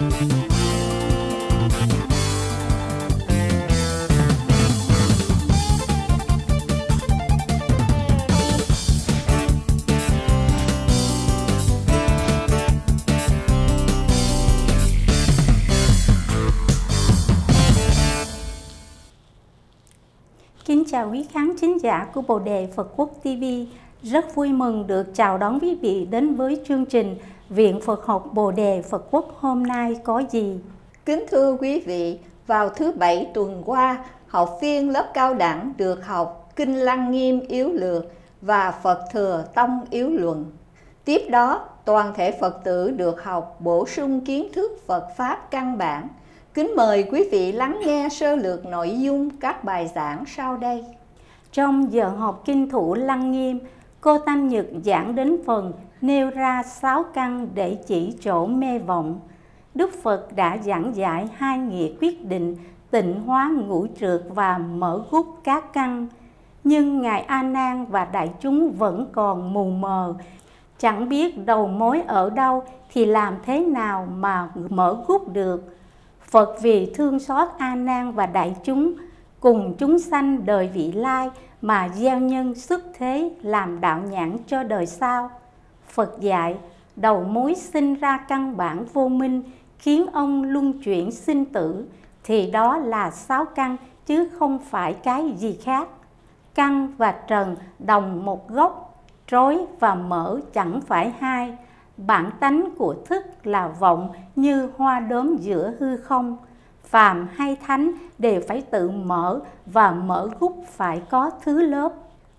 Kính chào quý khán thính giả của Bồ Đề Phật Quốc TV. Rất vui mừng được chào đón quý vị đến với chương trình Viện Phật học Bồ Đề Phật Quốc hôm nay có gì? Kính thưa quý vị, vào thứ Bảy tuần qua, học viên lớp cao đẳng được học Kinh Lăng Nghiêm Yếu Lược và Phật Thừa Tông Yếu Luận. Tiếp đó, toàn thể Phật tử được học bổ sung kiến thức Phật Pháp căn bản – Kính mời quý vị lắng nghe sơ lược nội dung các bài giảng sau đây. Trong giờ học kinh thủ Lăng Nghiêm, cô Tam Nhật giảng đến phần nêu ra sáu căn để chỉ chỗ mê vọng. Đức Phật đã giảng giải hai nghĩa quyết định tịnh hóa ngũ trượt và mở gút các căn. Nhưng Ngài A Nan và đại chúng vẫn còn mù mờ, chẳng biết đầu mối ở đâu thì làm thế nào mà mở gút được Phật vì thương xót A Nan và đại chúng cùng chúng sanh đời vị lai mà gieo nhân xuất thế làm đạo nhãn cho đời sau. Phật dạy, đầu mối sinh ra căn bản vô minh khiến ông luân chuyển sinh tử thì đó là sáu căn chứ không phải cái gì khác. Căn và trần đồng một gốc, trối và mở chẳng phải hai bản tánh của thức là vọng như hoa đốm giữa hư không phàm hay thánh đều phải tự mở và mở gút phải có thứ lớp.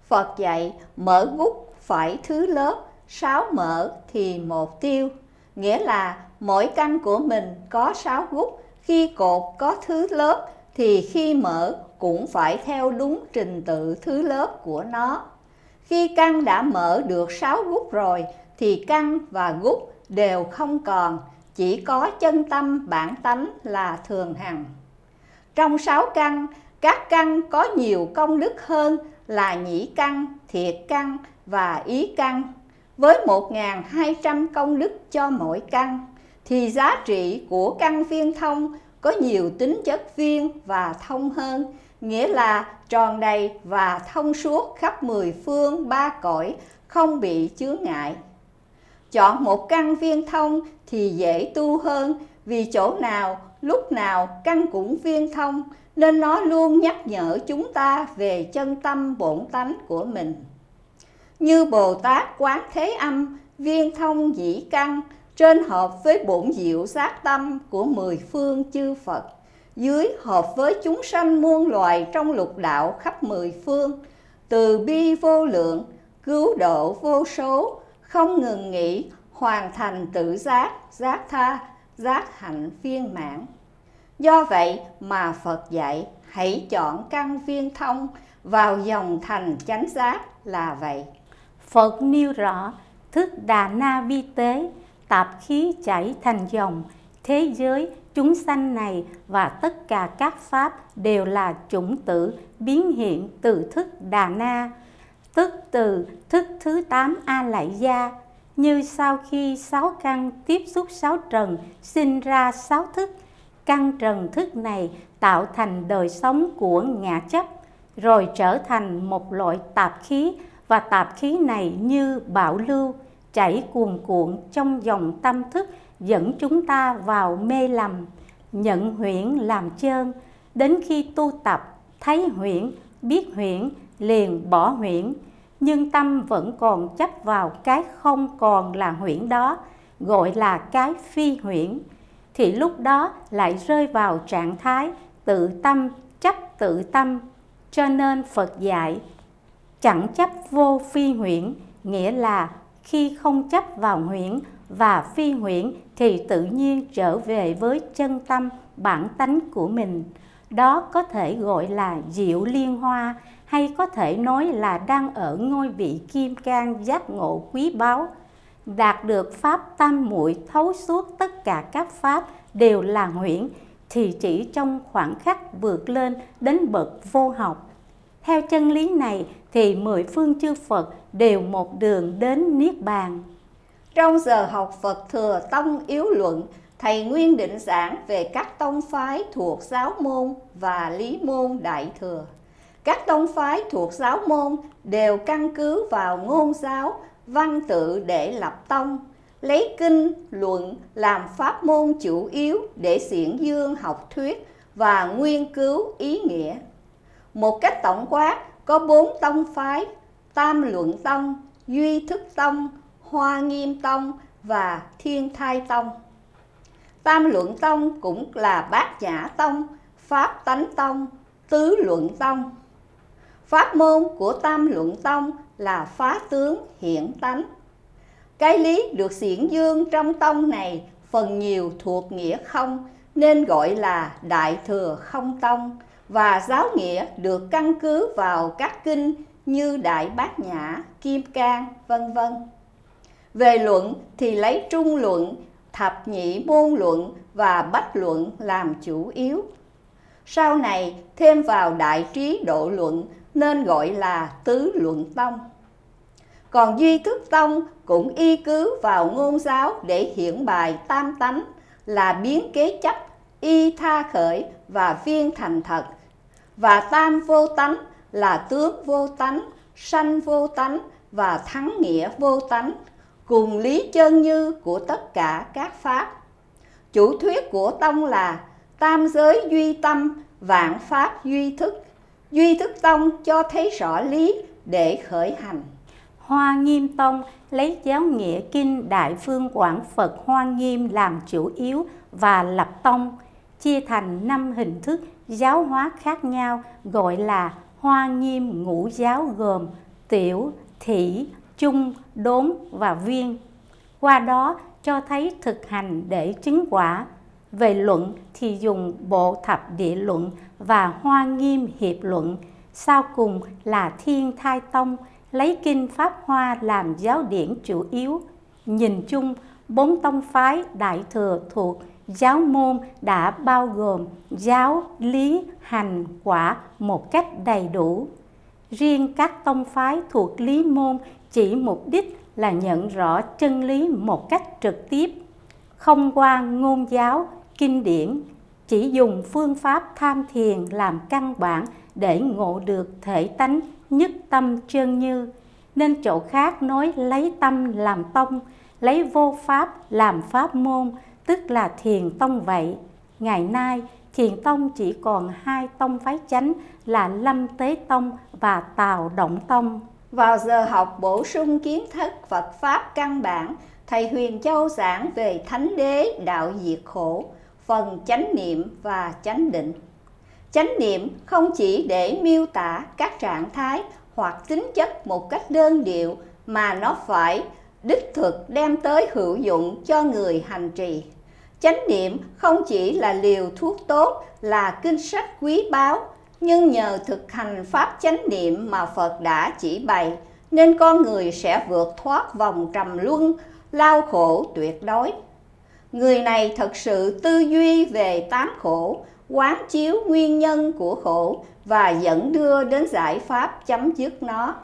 Phật dạy mở gút phải thứ lớp sáu mở thì một tiêu. Nghĩa là mỗi căn của mình có sáu gút khi cột có thứ lớp thì khi mở cũng phải theo đúng trình tự thứ lớp của nó. Khi căn đã mở được sáu gút rồi thì căn và gút đều không còn, chỉ có chân tâm bản tánh là thường hằng. Trong sáu căn, các căn có nhiều công đức hơn là nhĩ căn, thiệt căn và ý căn. Với 1.200 công đức cho mỗi căn, thì giá trị của căn viên thông có nhiều tính chất viên và thông hơn, nghĩa là tròn đầy và thông suốt khắp mười phương ba cõi, không bị chướng ngại. Chọn một căn viên thông thì dễ tu hơn vì chỗ nào, lúc nào căn cũng viên thông nên nó luôn nhắc nhở chúng ta về chân tâm bổn tánh của mình. Như Bồ Tát Quán Thế Âm, viên thông dĩ căn, trên hợp với bổn diệu giác tâm của mười phương chư Phật, dưới hợp với chúng sanh muôn loài trong lục đạo khắp mười phương, từ bi vô lượng, cứu độ vô số, không ngừng nghỉ hoàn thành tự giác, giác tha, giác hạnh viên mãn. Do vậy mà Phật dạy hãy chọn căn viên thông vào dòng thành chánh giác là vậy. Phật nêu rõ thức đà na vi tế, tạp khí chảy thành dòng, thế giới chúng sanh này và tất cả các pháp đều là chủng tử biến hiện từ thức đà na tức từ thức thứ 8 A Lại Gia, như sau khi sáu căn tiếp xúc sáu trần sinh ra sáu thức, căn trần thức này tạo thành đời sống của ngã chấp, rồi trở thành một loại tạp khí và tạp khí này như bão lưu chảy cuồn cuộn trong dòng tâm thức dẫn chúng ta vào mê lầm, nhận huyễn làm chơn, đến khi tu tập thấy huyễn, biết huyễn liền bỏ huyễn. Nhưng tâm vẫn còn chấp vào cái không còn là huyễn đó, gọi là cái phi huyễn. Thì lúc đó lại rơi vào trạng thái tự tâm, chấp tự tâm. Cho nên phật dạy, chẳng chấp vô phi huyễn, nghĩa là khi không chấp vào huyễn và phi huyễn thì tự nhiên trở về với chân tâm, bản tánh của mình. Đó có thể gọi là diệu liên hoa hay có thể nói là đang ở ngôi vị kim cang giác ngộ quý báu, đạt được pháp tam muội thấu suốt tất cả các pháp đều là huyễn thì chỉ trong khoảng khắc vượt lên đến bậc vô học theo chân lý này thì mười phương chư Phật đều một đường đến Niết Bàn. Trong giờ học Phật Thừa Tông Yếu Luận, thầy nguyên định giảng về các tông phái thuộc giáo môn và lý môn đại thừa. Các tông phái thuộc giáo môn đều căn cứ vào ngôn giáo, văn tự để lập tông, lấy kinh, luận làm pháp môn chủ yếu để xiển dương học thuyết và nghiên cứu ý nghĩa. Một cách tổng quát, có bốn tông phái, Tam Luận Tông, Duy Thức Tông, Hoa Nghiêm Tông và Thiên Thai Tông. Tam Luận Tông cũng là Bát Nhã Tông, Pháp Tánh Tông, Tứ Luận Tông. Pháp môn của Tam Luận Tông là phá tướng hiện tánh. Cái lý được xiển dương trong tông này phần nhiều thuộc nghĩa không nên gọi là Đại Thừa Không Tông và giáo nghĩa được căn cứ vào các kinh như Đại Bát Nhã, Kim Cang, vân vân. Về luận thì lấy trung luận, thập nhị môn luận và bách luận làm chủ yếu. Sau này thêm vào đại trí độ luận nên gọi là tứ luận tông. Còn duy thức tông cũng y cứ vào ngôn giáo để hiển bài tam tánh là biến kế chấp, y tha khởi và viên thành thật. Và tam vô tánh là tướng vô tánh, sanh vô tánh và thắng nghĩa vô tánh, cùng lý chân như của tất cả các pháp. Chủ thuyết của Tông là tam giới duy tâm, vạn pháp duy thức. Duy thức Tông cho thấy rõ lý để khởi hành. Hoa Nghiêm Tông lấy giáo nghĩa kinh Đại Phương Quảng Phật Hoa Nghiêm làm chủ yếu và lập tông, chia thành năm hình thức giáo hóa khác nhau gọi là Hoa Nghiêm ngũ giáo gồm tiểu, thỉ, trung, đốn và viên. Qua đó cho thấy thực hành để chứng quả. Về luận thì dùng bộ thập địa luận và hoa nghiêm hiệp luận. Sau cùng là thiên thai tông, lấy kinh Pháp Hoa làm giáo điển chủ yếu. Nhìn chung, bốn tông phái đại thừa thuộc giáo môn đã bao gồm giáo, lý, hành, quả một cách đầy đủ. Riêng các tông phái thuộc lý môn chỉ mục đích là nhận rõ chân lý một cách trực tiếp, không qua ngôn giáo, kinh điển, chỉ dùng phương pháp tham thiền làm căn bản để ngộ được thể tánh nhất tâm chân như, nên chỗ khác nói lấy tâm làm tông, lấy vô pháp làm pháp môn, tức là thiền tông vậy. Ngày nay, thiền tông chỉ còn hai tông phái chánh là Lâm Tế Tông và Tào Động Tông. Vào giờ học bổ sung kiến thức Phật Pháp căn bản, Thầy Huyền Châu giảng về Thánh Đế Đạo Diệt Khổ, phần chánh niệm và chánh định. Chánh niệm không chỉ để miêu tả các trạng thái hoặc tính chất một cách đơn điệu mà nó phải đích thực đem tới hữu dụng cho người hành trì. Chánh niệm không chỉ là liều thuốc tốt, là kinh sách quý báu, nhưng nhờ thực hành pháp chánh niệm mà Phật đã chỉ bày, nên con người sẽ vượt thoát vòng trầm luân, lao khổ tuyệt đối. Người này thật sự tư duy về tám khổ, quán chiếu nguyên nhân của khổ và dẫn đưa đến giải pháp chấm dứt nó.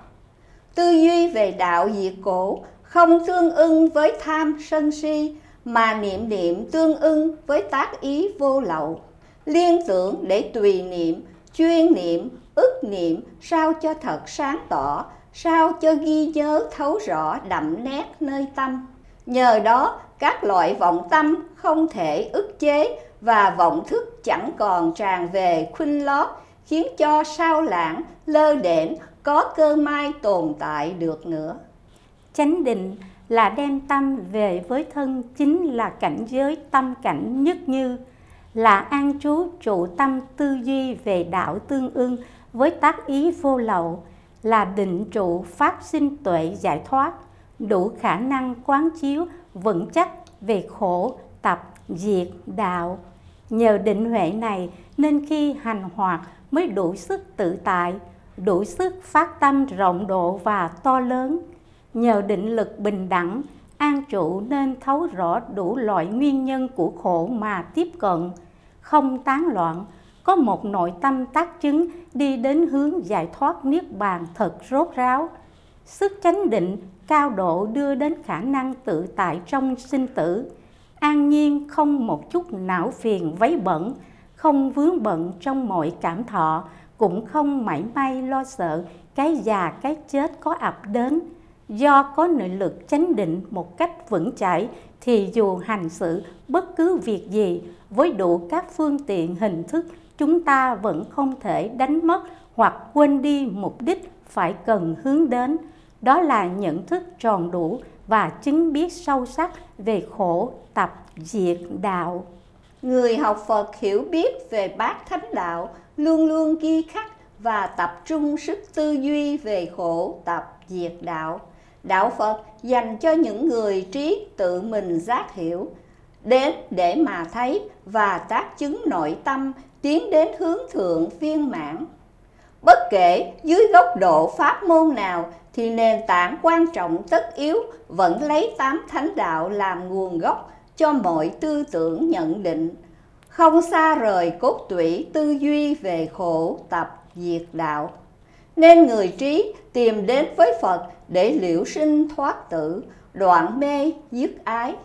Tư duy về đạo diệt cổ không tương ưng với tham sân si, mà niệm niệm tương ưng với tác ý vô lậu. Liên tưởng để tùy niệm, chuyên niệm, ức niệm sao cho thật sáng tỏ, sao cho ghi nhớ thấu rõ đậm nét nơi tâm. Nhờ đó, các loại vọng tâm không thể ức chế và vọng thức chẳng còn tràn về khuynh lót, khiến cho sao lãng, lơ đễnh, có cơ may tồn tại được nữa. Chánh định là đem tâm về với thân chính là cảnh giới tâm cảnh nhất như là an trú trụ tâm tư duy về đạo tương ưng với tác ý vô lậu là định trụ phát sinh tuệ giải thoát đủ khả năng quán chiếu, vững chắc về khổ, tập, diệt, đạo. Nhờ định huệ này nên khi hành hoạt mới đủ sức tự tại, đủ sức phát tâm rộng độ và to lớn. Nhờ định lực bình đẳng, an trụ nên thấu rõ đủ loại nguyên nhân của khổ mà tiếp cận. Không tán loạn, có một nội tâm tác chứng đi đến hướng giải thoát niết bàn thật rốt ráo. Sức chánh định cao độ đưa đến khả năng tự tại trong sinh tử an nhiên không một chút não phiền vấy bẩn, không vướng bận trong mọi cảm thọ, cũng không mảy may lo sợ cái già cái chết có ập đến. Do có nội lực chánh định một cách vững chãi thì dù hành sự bất cứ việc gì với đủ các phương tiện hình thức chúng ta vẫn không thể đánh mất hoặc quên đi mục đích phải cần hướng đến đó là nhận thức tròn đủ và chứng biết sâu sắc về khổ tập diệt đạo. Người học phật hiểu biết về bát thánh đạo, luôn luôn ghi khắc và tập trung sức tư duy về khổ tập diệt đạo. Đạo phật dành cho những người trí tự mình giác hiểu, đến để mà thấy và tác chứng nội tâm tiến đến hướng thượng viên mãn. Bất kể dưới góc độ pháp môn nào thì nền tảng quan trọng tất yếu vẫn lấy tám thánh đạo làm nguồn gốc cho mọi tư tưởng nhận định. Không xa rời cốt tủy, tư duy về khổ, tập, diệt đạo. Nên người trí tìm đến với phật để liễu sinh thoát tử, đoạn mê dứt ái.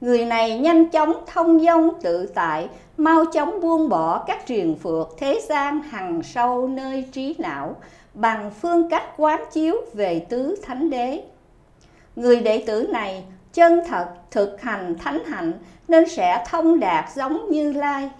Người này nhanh chóng thông dong tự tại, mau chóng buông bỏ các triền phược thế gian hằng sâu nơi trí não bằng phương cách quán chiếu về tứ thánh đế. Người đệ tử này chân thật thực hành thánh hạnh nên sẽ thông đạt giống như lai.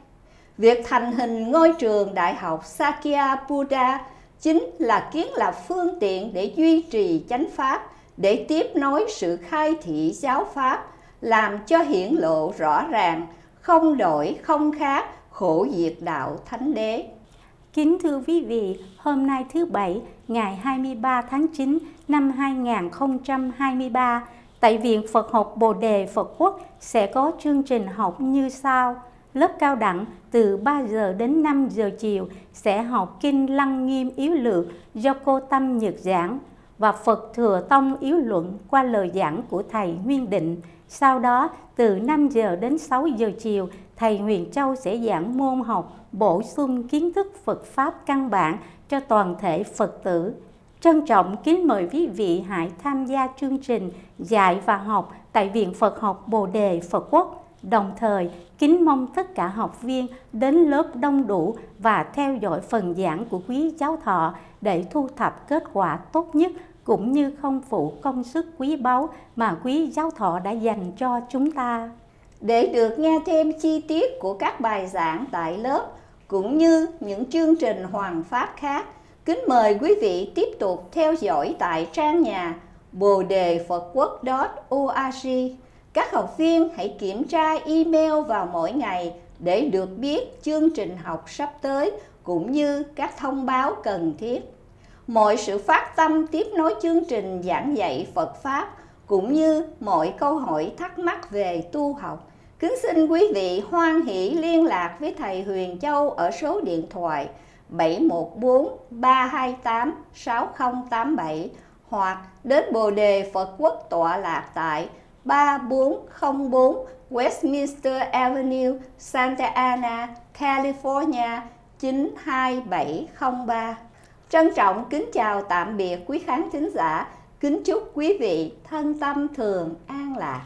Việc thành hình ngôi trường đại học sakya buddha chính là kiến lập phương tiện để duy trì chánh pháp, để tiếp nối sự khai thị giáo pháp, làm cho hiển lộ rõ ràng, không đổi không khác khổ diệt đạo thánh đế. Kính thưa quý vị, hôm nay thứ Bảy, ngày 23 tháng 9 năm 2023, tại Viện Phật học Bồ Đề Phật Quốc sẽ có chương trình học như sau. Lớp cao đẳng từ 3 giờ đến 5 giờ chiều sẽ học Kinh Lăng Nghiêm Yếu Lược do cô Tâm Nhật giảng và Phật Thừa Tông Yếu Luận qua lời giảng của Thầy Nguyên Định. Sau đó, từ 5 giờ đến 6 giờ chiều, Thầy Huyền Châu sẽ giảng môn học bổ sung kiến thức Phật Pháp căn bản cho toàn thể Phật tử. Trân trọng kính mời quý vị hãy tham gia chương trình dạy và học tại Viện Phật học Bồ Đề Phật Quốc. Đồng thời, kính mong tất cả học viên đến lớp đông đủ và theo dõi phần giảng của quý giáo thọ để thu thập kết quả tốt nhất cũng như không phụ công sức quý báu mà quý giáo thọ đã dành cho chúng ta. Để được nghe thêm chi tiết của các bài giảng tại lớp cũng như những chương trình hoàng pháp khác, kính mời quý vị tiếp tục theo dõi tại trang nhà bồ đề phật quốc.org. Các học viên hãy kiểm tra email vào mỗi ngày để được biết chương trình học sắp tới cũng như các thông báo cần thiết mọi sự phát tâm tiếp nối chương trình giảng dạy Phật Pháp cũng như mọi câu hỏi thắc mắc về tu học. Kính xin quý vị hoan hỷ liên lạc với Thầy Huyền Châu ở số điện thoại 714 328 6087 hoặc đến Bồ Đề Phật Quốc tọa lạc tại 3404 Westminster Avenue, Santa Ana, California 92703. Trân trọng kính chào tạm biệt quý khán thính giả, kính chúc quý vị thân tâm thường an lạc.